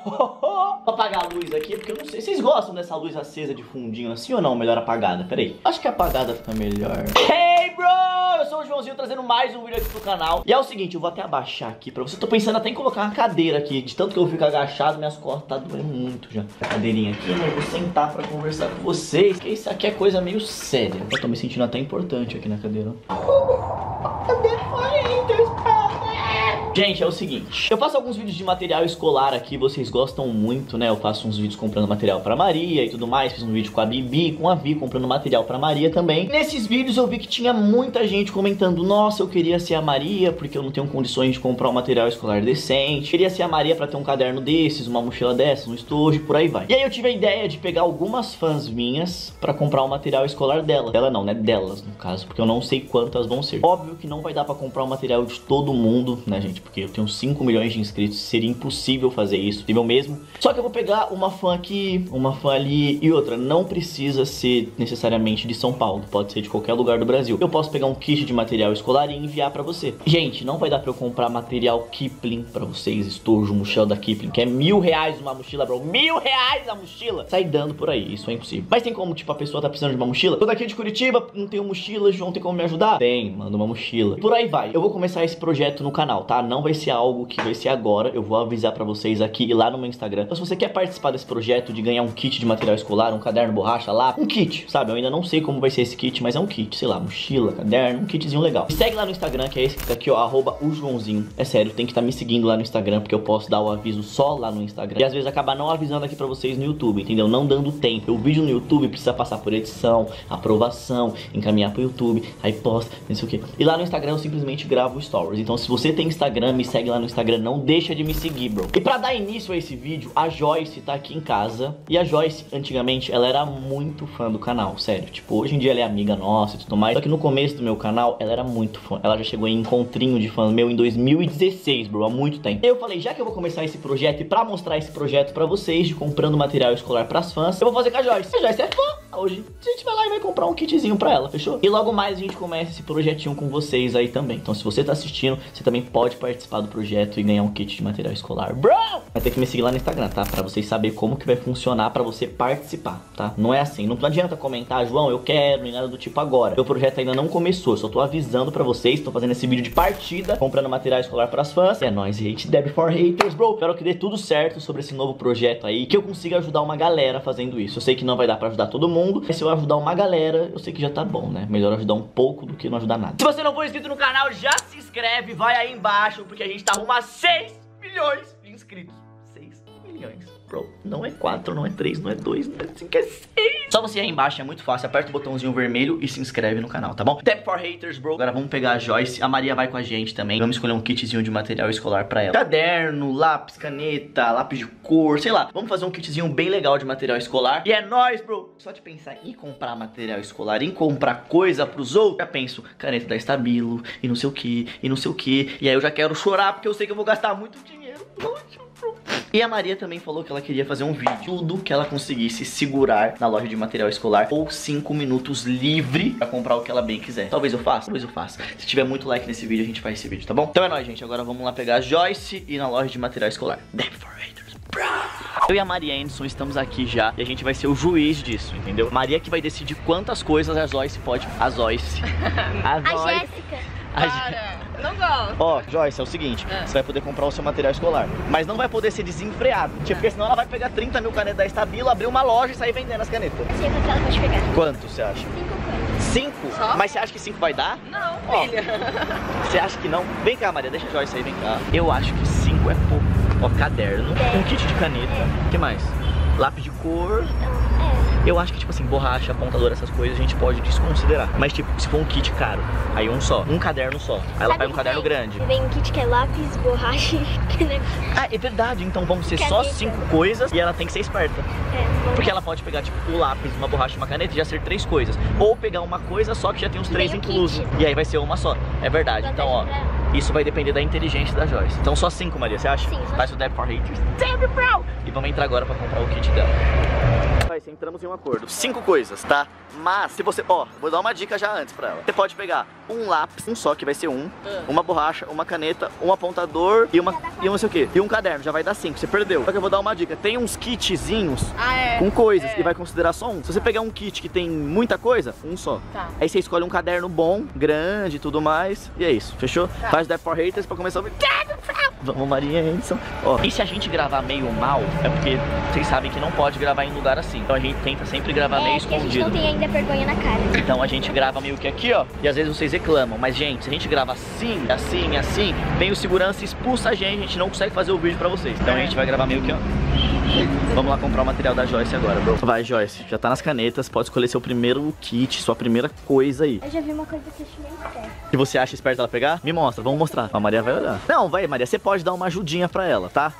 Vou apagar a luz aqui, porque eu não sei. Vocês gostam dessa luz acesa de fundinho assim ou não? Melhor apagada? Pera aí. Acho que apagada fica melhor. Hey, bro! Eu sou o Joãozinho trazendo mais um vídeo aqui pro canal. E é o seguinte, eu vou até abaixar aqui pra você. Tô pensando até em colocar uma cadeira aqui. De tanto que eu fico agachado, minhas costas tá doendo muito já. A cadeirinha aqui, eu vou sentar pra conversar com vocês. Que isso aqui é coisa meio séria. Eu tô me sentindo até importante aqui na cadeira. Gente, é o seguinte, eu faço alguns vídeos de material escolar aqui, vocês gostam muito, né? Eu faço uns vídeos comprando material pra Maria e tudo mais, fiz um vídeo com a Bibi, com a Vi, comprando material pra Maria também. Nesses vídeos eu vi que tinha muita gente comentando, nossa, eu queria ser a Maria porque eu não tenho condições de comprar um material escolar decente, queria ser a Maria pra ter um caderno desses, uma mochila dessas, um estojo, por aí vai. E aí eu tive a ideia de pegar algumas fãs minhas pra comprar o um material escolar dela. Dela não, né? Delas, no caso, porque eu não sei quantas vão ser. Óbvio que não vai dar pra comprar o um material de todo mundo, né, gente? Porque eu tenho 5 milhões de inscritos, seria impossível fazer isso, eu mesmo. Só que eu vou pegar uma fã aqui, uma fã ali e outra. Não precisa ser necessariamente de São Paulo, pode ser de qualquer lugar do Brasil. Eu posso pegar um kit de material escolar e enviar para você. Gente, não vai dar para eu comprar material Kipling para vocês, estojo, mochila da Kipling, que é mil reais uma mochila, bro. Mil reais a mochila! Sai dando por aí, isso é impossível. Mas tem como, tipo, a pessoa tá precisando de uma mochila? Tô daqui de Curitiba, não tenho mochila, João, tem como me ajudar? Tem, manda uma mochila. Por aí vai. Eu vou começar esse projeto no canal, tá? Não vai ser algo que vai ser agora. Eu vou avisar pra vocês aqui e lá no meu Instagram. Então, se você quer participar desse projeto de ganhar um kit de material escolar, um caderno, borracha lá, um kit, sabe? Eu ainda não sei como vai ser esse kit, mas é um kit, sei lá, mochila, caderno, um kitzinho legal. Me segue lá no Instagram, que é esse que tá aqui, ó, arroba o Joãozinho. É sério, tem que estar tá me seguindo lá no Instagram, porque eu posso dar o aviso só lá no Instagram. E às vezes acabar não avisando aqui pra vocês no YouTube, entendeu? Não dando tempo. O vídeo no YouTube precisa passar por edição, aprovação, encaminhar pro YouTube, aí posta, não sei o que. E lá no Instagram eu simplesmente gravo stories. Então se você tem Instagram, me segue lá no Instagram, não deixa de me seguir, bro. E pra dar início a esse vídeo, a Joyce tá aqui em casa. E a Joyce, antigamente, ela era muito fã do canal, sério. Tipo, hoje em dia ela é amiga nossa e tudo mais. Só que no começo do meu canal, ela era muito fã. Ela já chegou em encontrinho de fã meu em 2016, bro, há muito tempo. Eu falei, já que eu vou começar esse projeto e pra mostrar esse projeto pra vocês, de comprando material escolar pras fãs, eu vou fazer com a Joyce. A Joyce é fã. Hoje a gente vai lá e vai comprar um kitzinho pra ela, fechou? E logo mais a gente começa esse projetinho com vocês aí também. Então se você tá assistindo, você também pode participar do projeto e ganhar um kit de material escolar. Bro! Vai ter que me seguir lá no Instagram, tá? Pra vocês saberem como que vai funcionar pra você participar, tá? Não é assim, não adianta comentar, João, eu quero, nem nada do tipo agora. Meu projeto ainda não começou, só tô avisando pra vocês, tô fazendo esse vídeo de partida, comprando material escolar pras fãs. É nóis, hate Deb for haters, bro. Espero que dê tudo certo sobre esse novo projeto aí, que eu consiga ajudar uma galera fazendo isso. Eu sei que não vai dar pra ajudar todo mundo, mas se eu ajudar uma galera, eu sei que já tá bom, né? Melhor ajudar um pouco do que não ajudar nada. Se você não for inscrito no canal, já se inscreve, vai aí embaixo, porque a gente tá rumo a 6 milhões de inscritos. 6 milhões. Bro, não é 4, não é 3, não é 2, não é 5, é 6. Só você aí embaixo, é muito fácil. Aperta o botãozinho vermelho e se inscreve no canal, tá bom? Tap for haters, bro. Agora vamos pegar a Joyce. A Maria vai com a gente também. Vamos escolher um kitzinho de material escolar pra ela. Caderno, lápis, caneta, lápis de cor, sei lá. Vamos fazer um kitzinho bem legal de material escolar. E é nóis, bro. Só de pensar em comprar material escolar, em comprar coisa pros outros, já penso, caneta da Estabilo, e não sei o que, e não sei o que. E aí eu já quero chorar porque eu sei que eu vou gastar muito dinheiro. Lógico. E a Maria também falou que ela queria fazer um vídeo tudo que ela conseguisse segurar na loja de material escolar ou 5 minutos livre pra comprar o que ela bem quiser. Talvez eu faça, talvez eu faça. Se tiver muito like nesse vídeo, a gente faz esse vídeo, tá bom? Então é nóis, gente. Agora vamos lá pegar a Joyce e ir na loja de material escolar. Death for haters. Eu e a Maria Anderson estamos aqui já e a gente vai ser o juiz disso, entendeu? Maria que vai decidir quantas coisas a Joyce pode... A Joyce. A, a Jéssica. A Para. Não gosto. Ó, Joyce, é o seguinte, é. você vai poder comprar o seu material escolar, mas não vai poder ser desenfreado. Tipo, porque senão ela vai pegar 30 mil canetas da Estabilo, abrir uma loja e sair vendendo as canetas. Eu sei quanto ela pode pegar. Quanto você acha? Cinco. Cinco? Só? Mas você acha que cinco vai dar? Não, Ó, filha. Você acha que não? Vem cá, Maria, deixa a Joyce aí, vem cá. Eu acho que cinco é pouco. Ó, caderno, um kit de caneta. O é. que mais? Lápis de cor. Eu acho que, tipo assim, borracha, apontador, essas coisas a gente pode desconsiderar. Mas, tipo, se for um kit caro, aí um só, um caderno só. Aí Sabe ela pega um caderno vem, grande. Vem um kit que é lápis, borracha e Ah, é verdade. Então vamos ser caneta. só cinco coisas e ela tem que ser esperta. É, Porque ela pode pegar, tipo, o lápis, uma borracha e uma caneta e já ser três coisas. Ou pegar uma coisa só que já tem os três inclusos. E aí vai ser uma só. É verdade. então, ó. Isso vai depender da inteligência da Joyce. Então só cinco, Maria, você acha? Sim. Faz o Deb for Haters. Deb Pro! E vamos entrar agora pra comprar o kit dela. Joyce, entramos em um acordo. Cinco coisas, tá? Mas, se você. Ó, vou dar uma dica já antes pra ela. Você pode pegar um lápis, um só, que vai ser um, uma borracha, uma caneta, um apontador e uma. E um não sei o quê. E um caderno, já vai dar cinco. Você perdeu. Só que eu vou dar uma dica. Tem uns kitzinhos Ah, é. com coisas É. e vai considerar só um. Se você pegar um kit que tem muita coisa, um só. Tá. Aí você escolhe um caderno bom, grande e tudo mais. E é isso, fechou? Tá. Faz Death for Haters pra começar o vídeo. Vamos, Maria Edson. Ó, e se a gente gravar meio mal, é porque vocês sabem que não pode gravar em lugar assim. Então a gente tenta sempre gravar meio É, porque a gente escondido. não tem ainda vergonha na cara. Então a gente grava meio que aqui, ó. E às vezes vocês reclamam. Mas, gente, se a gente grava assim, assim, assim, vem o segurança e expulsa a gente. A gente não consegue fazer o vídeo pra vocês. Então a gente vai gravar meio que, ó. Vamos lá comprar o material da Joyce agora, bro. Vai, Joyce. Já tá nas canetas. Pode escolher seu primeiro kit, sua primeira coisa aí. Eu já vi uma coisa que eu achei meio certa. Que você acha esperto ela pegar? Me mostra, vamos mostrar. A Maria vai olhar. Não, vai, Maria. Você pode dar uma ajudinha pra ela, tá?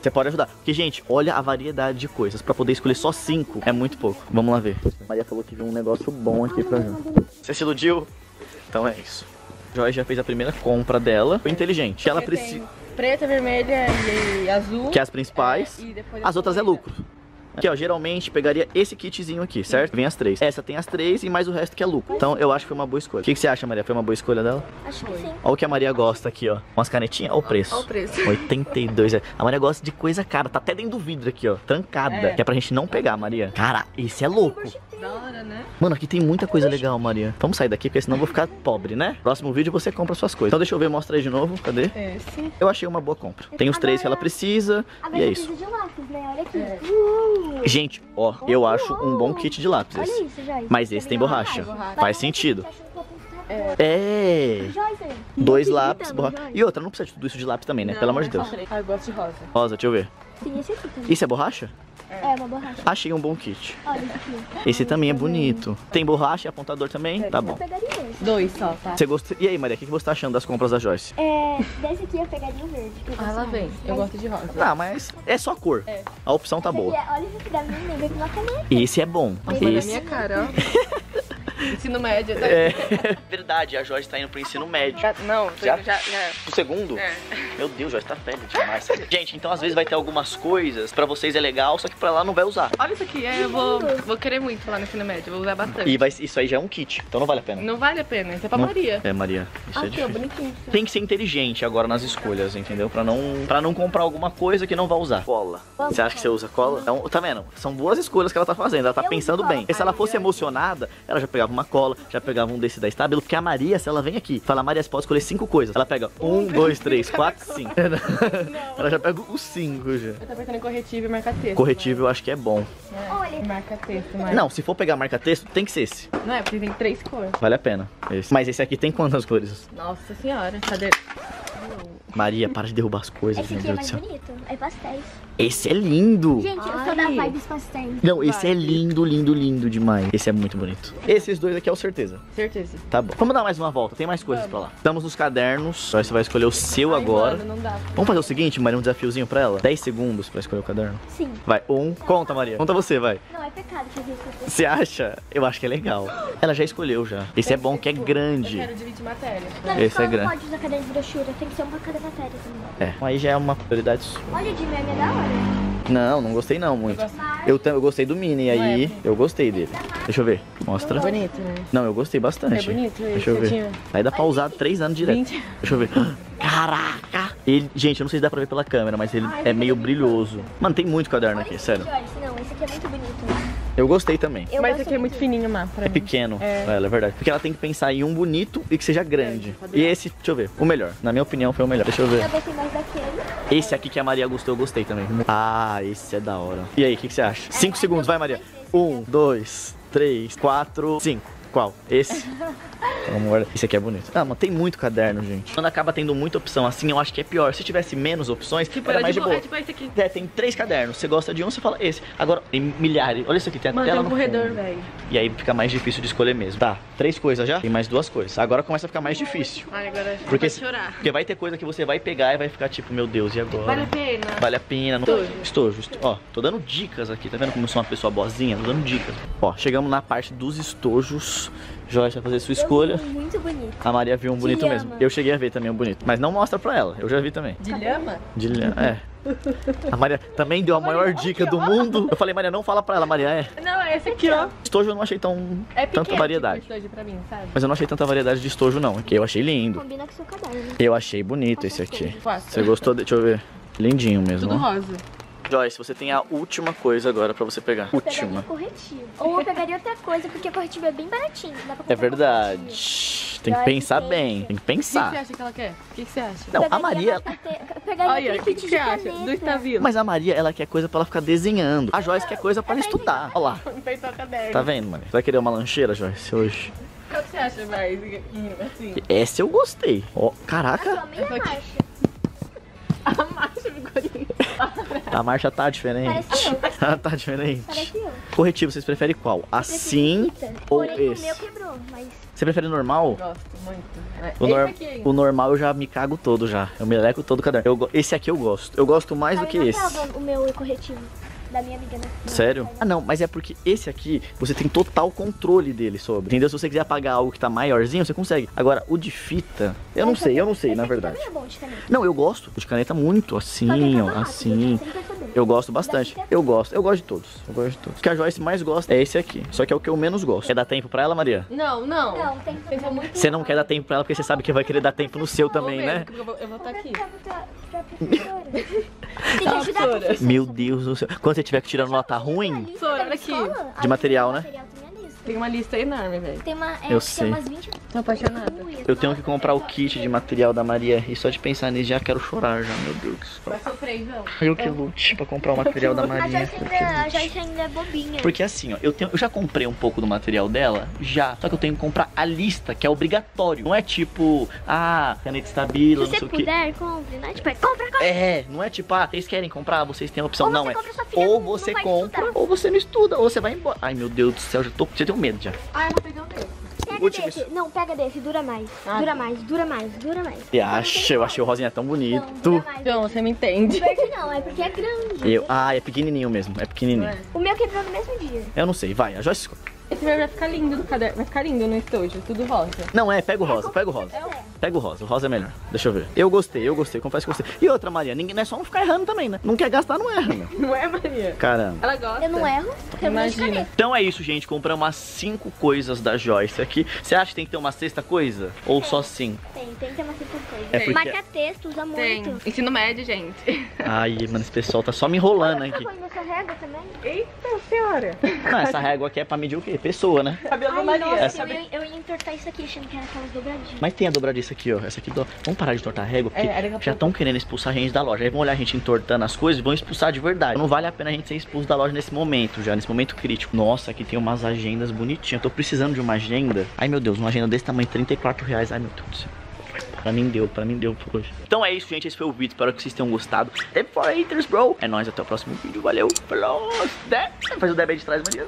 Você pode ajudar. Porque, gente, olha a variedade de coisas. Pra poder escolher só cinco é muito pouco. Vamos lá ver. Maria falou que viu um negócio bom aqui pra gente. Você se iludiu? Então é isso. Joyce já fez a primeira compra dela. Foi inteligente. Ela precisa. Preta, vermelha e azul. Que é as principais. É, e depois As outras é lucro. Aqui, ó, geralmente pegaria esse kitzinho aqui, certo? Vem as três. Essa tem as três e mais o resto que é lucro. Então eu acho que foi uma boa escolha. O que, que você acha, Maria? Foi uma boa escolha dela? Acho que sim. Olha o que a Maria gosta aqui, ó. Umas canetinhas. Olha o preço. Olha o preço. 82 reais. A Maria gosta de coisa cara. Tá até dentro do vidro aqui, ó. Trancada. É. Que é pra gente não pegar, Maria. Cara, esse é louco. Da hora, né? Mano, aqui tem muita coisa legal, Maria. Vamos sair daqui, porque senão eu vou ficar pobre, né? Próximo vídeo você compra suas coisas. Então deixa eu ver, mostra aí de novo. Cadê? Esse. Eu achei uma boa compra. Tem os três que ela precisa. Agora E é isso. de lápis, né? Olha aqui. É. Uh! Gente, ó, eu acho um bom kit de lápis. Olha isso, Joyce. Mas esse tem borracha. borracha. Faz sentido. É. É. Dois não lápis, borracha. E outra, não precisa de tudo isso de lápis também, né? Pelo amor de Deus. Ah, eu gosto de rosa. Rosa, deixa eu ver. Tem esse aqui também. Isso é borracha? É, uma borracha. Achei um bom kit. Olha esse aqui. Esse também é bonito. Tem borracha e apontador também? Tá Eu bom. pegaria esse. Dois só, tá? Você gostou? E aí, Maria, o que você tá achando das compras da Joyce? É, desse aqui eu pegaria o verde. que eu Ah, lá vem. Eu Mas gosto de rosa. Ah, mas é só cor. É. A opção tá esse boa. é- olha esse aqui da minha, com uma caneta. Esse é bom. Foi na Esse minha cara, ó. Ensino médio. né? é verdade, a Joyce tá indo pro ensino médio. Já- Não, tô Já? já, já. O segundo? É. Meu Deus, Joyce tá velha demais. Gente, então às vezes vai ter algumas coisas pra vocês é legal, só que pra lá não vai usar. Olha isso aqui, é, eu vou, vou querer muito lá no ensino médio, vou usar bastante. E vai, isso aí já é um kit, então não vale a pena. Não vale a pena, isso é pra Não- Maria. É, Maria, isso é Aqui, ó, difícil. bonitinho. Tem que ser inteligente agora nas escolhas, entendeu? Pra não, pra não comprar alguma coisa que não vai usar. Cola. Você acha que você usa cola? Então, tá vendo? São boas escolhas que ela tá fazendo. Ela tá Eu pensando bem. se ela fosse emocionada, ela já pegava uma cola, já pegava um desse da Stabilo. Porque a Maria, se ela vem aqui, fala, Maria, você pode escolher cinco coisas. Ela pega um, dois, três, quatro, cinco. Ela já pega os cinco já. Eu tô pensando em corretivo e marca texto. Corretivo eu acho que é bom. Olha. Marca texto, mas. Não, se for pegar marca-texto, tem que ser esse. Não é, porque tem três cores. Vale a pena. Esse. Mas esse aqui tem quantas cores? Nossa senhora, cadê? Maria, para de derrubar as coisas, Esse meu aqui é Deus do mais céu. bonito. É pastéis. Esse é lindo. Gente, eu sou da Ai. Vibes Pastéis. Não, esse Vai. é lindo, lindo, lindo demais. Esse é muito bonito. Esses dois aqui é o certeza. Certeza. Tá bom. Vamos dar mais uma volta. Tem mais coisas pra lá. Estamos nos cadernos. Só você vai escolher o seu Ai, agora. Mano, não dá. Vamos fazer o seguinte, Maria, um desafiozinho pra ela? 10 segundos pra escolher o caderno. Sim. Vai, um. Conta, Maria. Conta você, vai. Não, é pecado fazer isso. Você acha? Eu acho que é legal. Ela já escolheu já. Esse é bom que é Eu grande. quero dividir matéria. Não, Esse é não grande. pode usar caderno de brochura, tem que ser um pra cada matéria também. É. Aí já é uma prioridade sua. Olha, o de meme é da hora. Não, não gostei não muito. gosto. Eu, eu gostei do mini Não aí. é? Eu gostei dele. Deixa eu ver. Mostra. É bonito, né? Não, eu gostei bastante. É bonito esse, Deixa eu ver. Aí dá pra usar três anos direto. 20. Deixa eu ver. Caraca! Ele, gente, eu não sei se dá pra ver pela câmera, mas ele Ai, é meio brilhoso. Mano, tem muito caderno Olha aqui, esse sério. Não, esse aqui é muito. Eu gostei também. Eu Mas aqui é muito fininho, Má, É mim. pequeno, É. é. é verdade. Porque ela tem que pensar em um bonito e que seja grande. padrão. E esse, deixa eu ver, o melhor. Na minha opinião, foi o melhor. Deixa eu ver. Eu gostei mais daquele. Esse aqui que a Maria gostou, eu gostei também. Ah, esse é da hora. E aí, o que, que você acha? Cinco segundos, vai, Maria. Um, dois, três, quatro, cinco. Qual? Esse? Pelo amor Esse aqui é bonito. Ah, mano, tem muito caderno, gente. Quando acaba tendo muita opção assim, eu acho que é pior. Se tivesse menos opções, Tipo, era era mais de tipo, boa. é tipo esse aqui. É, tem três cadernos. Você gosta de um, você fala esse. Agora, tem milhares. Olha isso aqui, tem a Mano, tem tela um no corredor, velho. E aí fica mais difícil de escolher mesmo. Tá, três coisas já? Tem mais duas coisas. Agora começa a ficar mais difícil. Ai, agora Porque, vai chorar. porque vai ter coisa que você vai pegar e vai ficar tipo, meu Deus, e agora? Vale a pena. Vale a pena. Não... Estojo. Estojo. esto- Ó, tô dando dicas aqui, tá vendo como eu sou uma pessoa boazinha? Tô dando dicas. Ó, chegamos na parte dos estojos. Joyce vai fazer sua escolha. Eu vi muito bonito. A Maria viu um bonito lhama. mesmo. Eu cheguei a ver também um bonito. Mas não mostra pra ela. Eu já vi também. De lhama? De lhama. É. A Maria também deu a maior dica do mundo. Eu falei, Maria, não fala pra ela, Maria, é. Não, é esse aqui, ó. Estojo eu não achei tão É pequeno, tanta variedade. tipo, estojo pra mim, sabe? Mas eu não achei tanta variedade de estojo, não. Que eu achei lindo. Combina com seu caderno. Eu achei bonito esse aqui. Você gostou? De... Deixa eu ver. Lindinho mesmo. Tudo ó. rosa. Joyce, você tem a última coisa agora pra você pegar. Eu pegaria Última. corretivo. Ou eu pegaria outra coisa, porque corretivo é bem baratinho. Dá pra comprar É verdade. Tem que Joyce pensar bem. Tem que O que, pensar. você acha que ela quer? O que, você acha? Não, a Maria. Olha, o que, você acha? Do Estavilo. Mas a Maria, ela quer coisa pra ela ficar desenhando. A Joyce quer coisa pra ela estudar. Olha lá. Tá vendo, Maria? Você vai querer uma lancheira, Joyce, hoje? Qual que você acha mais, assim? Essa eu gostei. Ó, caraca. Aqui. marcha. A marcha ficou linda. A marcha tá diferente. Parece eu. Ela tá diferente. Parece eu. Corretivo, vocês preferem qual? Assim ou Porém, esse? o meu quebrou, mas... Você prefere normal? Gosto muito. É, O, nor- aqui o normal eu já me cago todo já. Eu me leco todo o caderno. Eu esse aqui eu gosto. Eu gosto mais do que não esse. o meu corretivo da minha amiga, né? Sério? Ah, não, mas é porque esse aqui, você tem total controle dele sobre. Entendeu? Se você quiser apagar algo que tá maiorzinho, você consegue. Agora, o de fita, eu não sei, eu não sei, esse na verdade. é bom de caneta. Não, eu gosto de caneta muito, Só assim, ó, assim. perceber. Eu gosto bastante. Eu gosto, eu gosto de todos. Eu gosto de todos. O que a Joyce mais gosta é esse aqui. Só que é o que eu menos gosto. Quer dar tempo pra ela, Maria? Não, não. Não, tem que muito Você não quer dar tempo pra ela porque você sabe que vai querer dar tempo no seu também, né? Eu vou, eu vou estar aqui. Pra, professora. Tem que Tá, ajudar a professora. Meu Deus do céu. Quando você tiver tirando nota ruim, Professora, olha aqui. De material, né? Tem a uma lista enorme, velho. Tem uma, é, Eu sei. Tem umas 20 Tô apaixonada. eu tenho que comprar o kit de material da Maria. E só de pensar nisso já quero chorar já, meu Deus do céu. Vai sofrer, então. Eu que lute pra comprar o material da A Maria. Joyce ainda, a Joyce ainda é bobinha. Porque assim, ó, eu, tenho, eu já comprei um pouco do material dela, já. Só que eu tenho que comprar a lista, que é obrigatório. Não é tipo, ah, caneta estabila, Se não sei o quê. puder, compre, né? Tipo, é, compra, compra. É, não é tipo, ah, vocês querem comprar, vocês têm a opção. Ou não, você é. compra, sua filha Ou não- você não compra, estudar. ou você não estuda, ou você vai embora. Ai, meu Deus do céu, já tô, já tenho medo já. Ah, eu vou pegar um desse. Pega Último desse. Não, pega desse, dura mais. Ah, dura tá. mais, dura mais, dura mais. Você acha? Eu achei o rosinha tão Não, bonito. Então, você me entende. Verde não, é porque é grande. Eu, ah, é pequenininho mesmo, é pequenininho. Ué. O meu quebrou no mesmo dia. Eu não sei, vai, a Joyce escolhe. Esse vai ficar lindo no caderno. Vai ficar lindo no estojo, tudo rosa. Não, é, pega o rosa, pega o rosa. Pega o rosa, o rosa é melhor. Deixa eu ver. Eu gostei, eu gostei, confesso que gostei. E outra, Maria, ninguém não é só não ficar errando também, né? Não quer gastar, não erra, né? Não é, Maria? Caramba. Ela gosta. Eu não erro, porque eu não Imagina. Então é isso, gente. Compramos as cinco coisas da Joyce aqui. Você acha que tem que ter uma sexta coisa? Ou só cinco? Tem, tem que ter uma certa coisa. É porque- Marca texto, usa Tem. muito. Ensino médio, gente. Ai, mano, esse pessoal tá só me enrolando Você aqui. põe nessa régua também? Eita senhora. Não, essa régua aqui é pra medir o quê? Pessoa, né? Cabelo Ai, Maria. nossa, sabe? eu, ia- eu ia entortar isso aqui achando que era aquelas dobradinhas. Mas tem a dobradiça aqui, ó. Essa aqui do... Vamos parar de entortar a régua, porque É, é a já estão querendo expulsar a gente da loja. Aí vão olhar a gente entortando as coisas e vão expulsar de verdade. Não vale a pena a gente ser expulso da loja nesse momento, já, nesse momento crítico. Nossa, aqui tem umas agendas bonitinhas. Tô precisando de uma agenda. Ai, meu Deus, uma agenda desse tamanho, 34 reais. Ai, meu Deus do céu. Pra mim deu, pra mim deu por hoje. Então é isso, gente. Esse foi o vídeo. Espero que vocês tenham gostado. Tempo for haters, bro. É nóis, até o próximo vídeo. Valeu. Falou. Faz o Deb aí de trás, Maria.